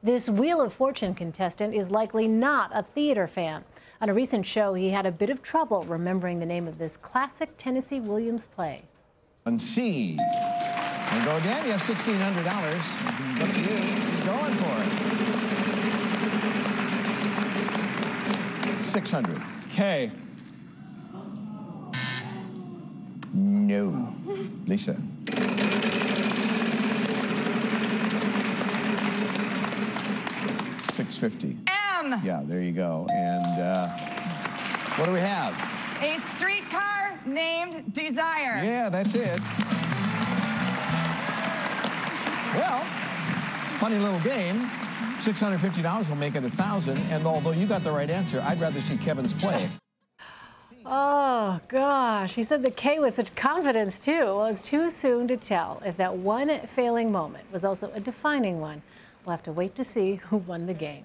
This Wheel of Fortune contestant is likely not a theater fan. On a recent show, he had a bit of trouble remembering the name of this classic Tennessee Williams play. On C. And go again. You have $1,600. Look at you. He's going for it. 600. K. No. Lisa. Six fifty. M. Yeah, there you go. And uh, what do we have? A streetcar named Desire. Yeah, that's it. Well, funny little game. $650 will make it a 1000 And although you got the right answer, I'd rather see Kevin's play. Oh, gosh. He said the K with such confidence, too. Well, it's too soon to tell if that one failing moment was also a defining one. We'll have to wait to see who won the game.